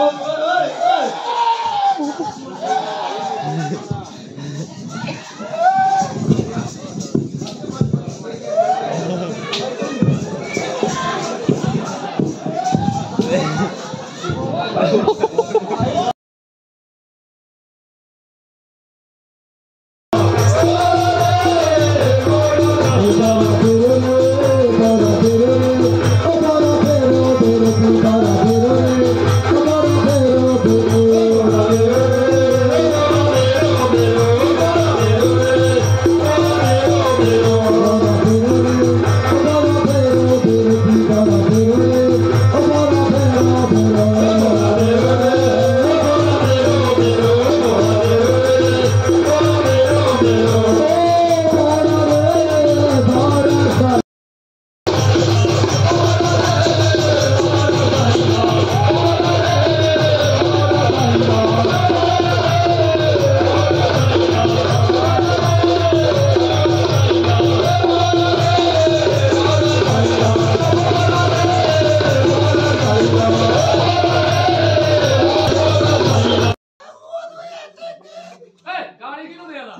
Oi, oi, oi. ਕਿਹਨੂੰ ਦੇ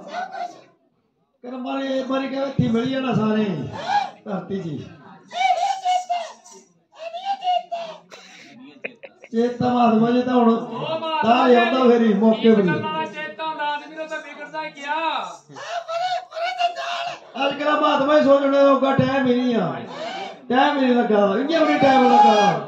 ਕਰ ਮਾਰੇ ਮਾਰੇ ਕੇ ਹੱਥੀ ਮਿਲ ਜਾਣਾ ਸਾਰੇ। ਧਰਤੀ ਜੀ। ਚੇਤਾ ਮਹਾਤਮਾ ਜੀ ਤਾਂ ਹੁਣ ਤਾਂ ਜਾਂਦਾ ਫੇਰੀ ਮੌਕੇ ਵੀ ਚੇਤਾ ਦਾ ਆਦਮੀ ਨੂੰ ਤਾਂ ਵਿਗੜਦਾ ਗਿਆ ਅੱਜ ਕੱਲ੍ਹ ਮਹਾਤਮਾ ਹੀ ਸੋਚਣੇ ਲੋਕਾਂ ਟਾਈਮ ਹੀ ਨਹੀਂ ਆ। ਟਾਈਮ ਹੀ ਨਹੀਂ ਲੱਗਾ। ਇੰਨੇ ਵੀ ਟਾਈਮ ਲੱਗਾ।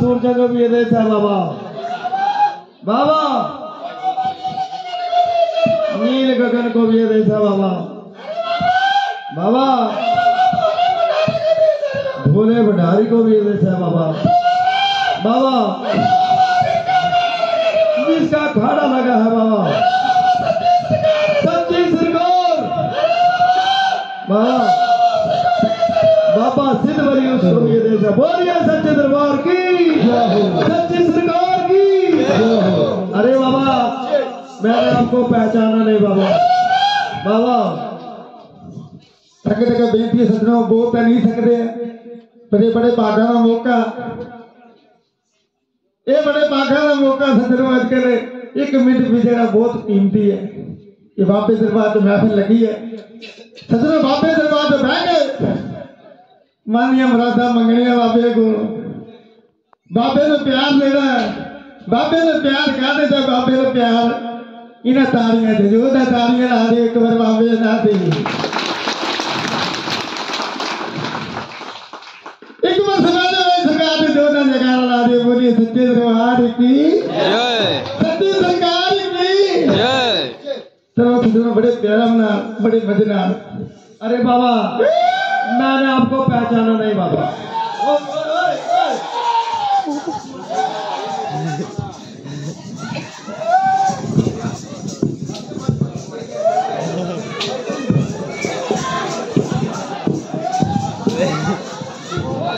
سورج کو بھی یہ دی ہے بابا۔ بابا۔ نیل گگن کو بھی یہ కవి ہے بابا۔ بابا۔ بھولے بڑھاری کو بھی دیتا ہے بابا۔ بابا۔ جس کا کھاڑا لگا ہے بابا۔ سچی سرکار۔ بابا۔ بابا سدھ بری اس کو بھی دیتا ہے بولی۔ کو پہچانا نہیں بابا. بابا. تک تک بینٹی سکنا ہوں بہت ہے نہیں سکتے بڑے بڑے باغا نہ موقع. یہ بڑے باغا نہ موقع سجنا اج کل ایک منٹ بھی جینا بہت قیمتی ہے. یہ باپے دربار سے محفل لگی ہے. سجنا باپے دربار سے بہ گئے. مانیا مرادہ منگنیا باپے کو. باپے نے پیار لینا ہے. باپے نے پیار کہا دیتا ہے باپے نے پیار؟ ਇਹਨਾਂ ਤਾਰੀਆਂ ਤੇ ਜੋ ਦਾ ਤਾਰੀਆਂ ਲਾ ਦੇ ਇੱਕ ਵਾਰ ਬਾਬੇ ਦੇ ਨਾਂ ਤੇ ਇੱਕ ਵਾਰ ਸੁਣਾ ਦੇ ਸਰਕਾਰ ਦੇ ਦੋਨਾਂ ਜਗਾਰਾ ਲਾ ਦੇ ਬੋਲੀ ਸੱਚੇ ਦਰਬਾਰ ਕੀ ਜੈ ਸੱਚੀ ਸਰਕਾਰ ਕੀ ਜੈ ਚਲੋ ਤੁਹਾਨੂੰ ਬੜੇ ਪਿਆਰ ਨਾਲ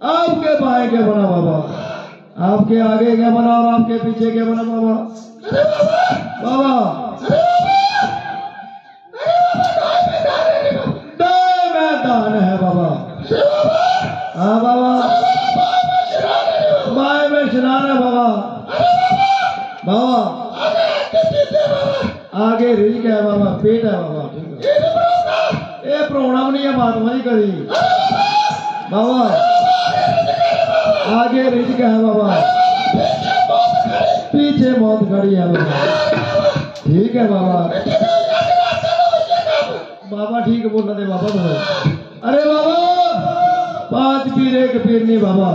آپ کے بھائی کے بنا بابا؟ آپ کے آگے کیا بنا اور آپ کے پیچھے کیا بنا بابا؟ بابا! میدان ہے بابا! ہاں بابا! مائیں میں شرار ہے بابا! بابا! آگے ریل ہے بابا؟ پیٹ ہے بابا! پرونا بھی نہیں مہاتما جی کدی بابا آگے رچ ہے بابا پیچھے موت کھڑی ہے بابا ٹھیک ہے بابا بابا ٹھیک بولنا دے بابا ارے بابا پانچ پیر ایک پیر نہیں بابا